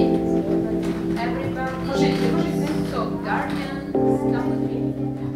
Everybody, project, the so Guardians, come with me.